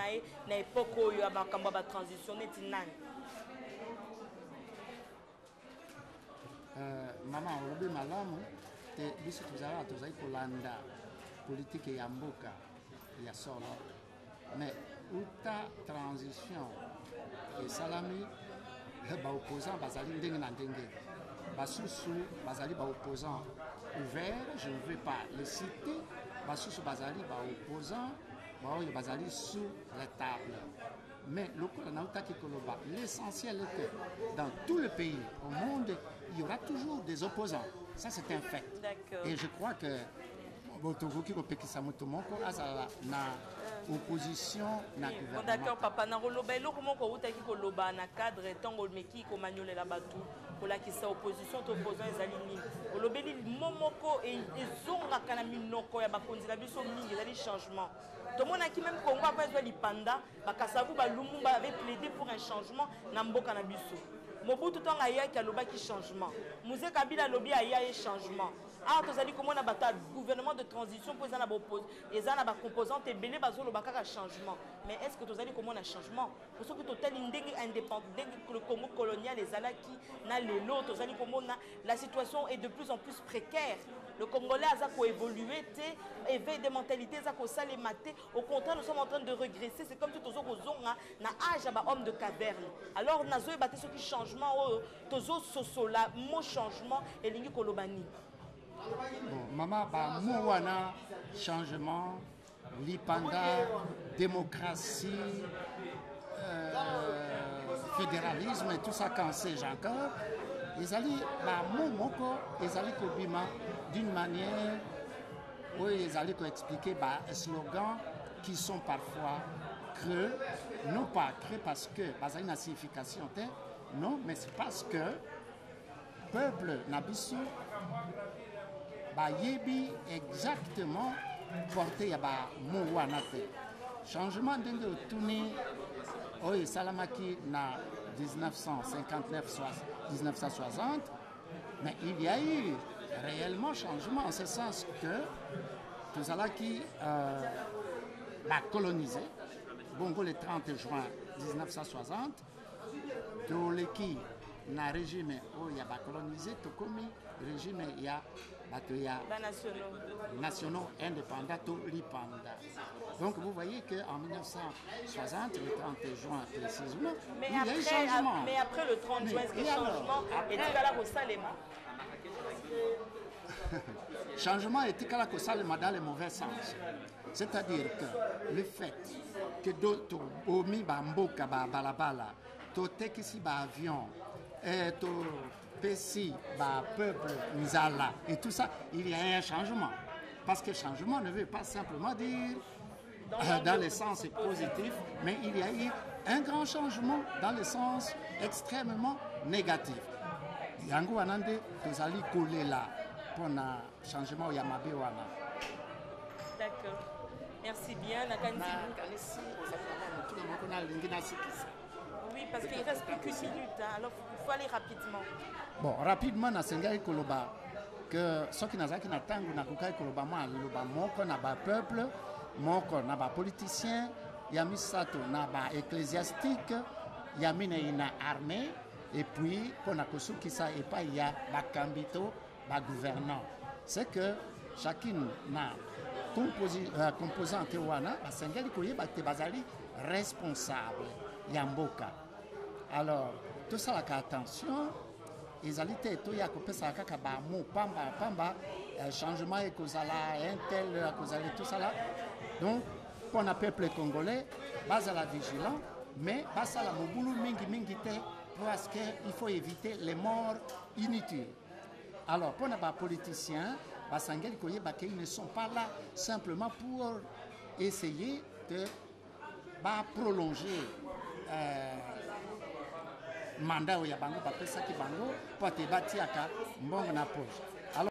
na ye na époque oyo ya makambo ya batransition neti nani? Euh, mama olobi malamu te biso tozalaka tozali kolanda politike ya mboka ya solo. Mais uta transition esalami baopposant bazali ndenge na ndenge. Basusu bazali baopposant ouvert je ne veux pas les citer. Basusu bazali baopposant baoyo bazali sous la table. Mais lokola nautaki koloba l'essentiel est que dans tout le pays au monde il y aura toujours des opposants. Ça c'est un fait. Et je crois que bon, tokoki kopekisa moto moko azala na opposition na Bon, gouvernement. d'accord papa. Na koloba eloko moko outaki koloba na cadre ntango omeki komanyolela bato kolakisa opposition to opposant ezali nini olobeli mo moko ezongaka na minoko ya bakonzi na biso mingi ezali changement. Tomonaki même congo avant ezwa lipanda bakasavu balumumba avait plaidé pour un changement na mboka na biso mobutu ntango changement. Muze kabila alobi aya ye changement awa tozali komona bato ya gouvernement de transition mpo eza na baoppo- eza na bacomposante ebele bazoloba kaka changement. Mais est ce que tozali komona changement? Po soki totali ndenge ndenge le congo colonial ezalaki na lelo tozali komona la situation est de plus en plus précaire. Le congolais aza koévolue te éveil de mentalité eza kosalema te. Au contraire nous sommes en train de regresser c'est comme si tozo kozonga na age ya bahomme de caverne. Alors nazoyeba te soki changement oyo tozososola mo changement elingi koloba nini? Bon, mama bamo wana changement lipanda démocratie euh, fédéralisme et tout ça quand sais-je encore. Ezali bamo moko ezali kobima d'une manière oyo ezali koexpliquer baslogan qui sont parfois creux non pas creux parce que bazali na signification te non mais c'est parce que peuple na bayebi exactement porte ya wana te changement ndenge otuni oyo esalamaki na 1959 1960 mais il y a eu réellement changement en ce sens que tozalaki euh, bacolonisé bongo le 30 juin 1960 toleki na régime oyo ya bacolonisé tokomi régime ya bato ya nationaux indépendants to lipanda donc vous voyez que en 1960 le 30 juin précisément mais il y a eu changement. mais après le 30 juin alors changement? Etikala kosalema? Changement etikala kosalema dans le mauvais sens. C'est-à-dire que le fait que tobomi bamboka babalabala totekisi baavion eh, topesi bapeuple nzala et tout ça il y a un changement. Parce que changement ne veut pas simplement dire euh, dans le sens positif mais il y a eu un grand changement dans le sens extrêmement négatif. Yango wana nde tozali kolela mpona changement ya mabe wana. D'accord. Merci bien nakanisi ozali oui parce qu'il reste plus qu'une minute hein, alors il faut aller rapidement. Bon rapidement nasengaki koloba ke soki nazalaki na ntango nakokaki koloba mwa liloba moko na bapeuple moko na bapoliticien ya misato na baecclésiastique ya minei na armée et puis mpona kosukisa epai ya bakambi to bagouvernant c'est que chacune na composi, uh, composante wana basengeli koyeba te bazali responsable ya mboka alors tosalaka attention ezali te toya kopesaka kaka bamo pamba pamba changement ekozala intel akozala tosala donc mpona peuple congolais bazala vigilant mais basala mobulu mingimingi te parce que il faut éviter les morts inutiles. Alors mpona bapoliticiens basangeli koyeba ke ils ne sont pas là simplement pour essayer de baprolonger euh, mandat oyo ya bango bapesaki bango mpo ate batiaka mbongo na poche